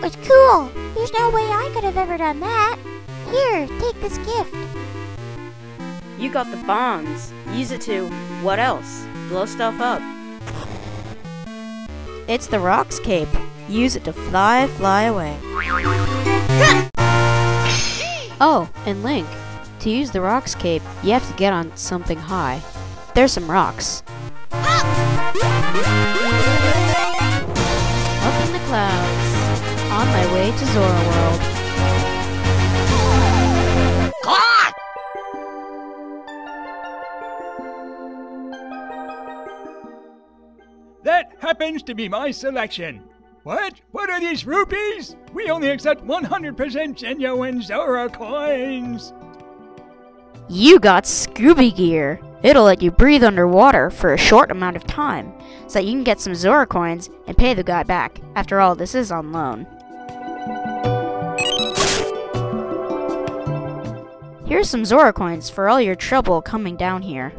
was cool. There's no way I could have ever done that. Here, take this gift. You got the bombs. Use it to, what else? Blow stuff up. It's the Roc's Cape. Use it to fly, fly away. Oh, and Link, to use the Roc's Cape, you have to get on something high. There's some rocks. Up in the clouds, on my way to Zora World. That happens to be my selection. What? What are these rupees? We only accept 100% genuine Zora coins. You got Scooby Gear. It'll let you breathe underwater for a short amount of time, so that you can get some Zora coins and pay the guy back. After all, this is on loan. Here's some Zora coins for all your trouble coming down here.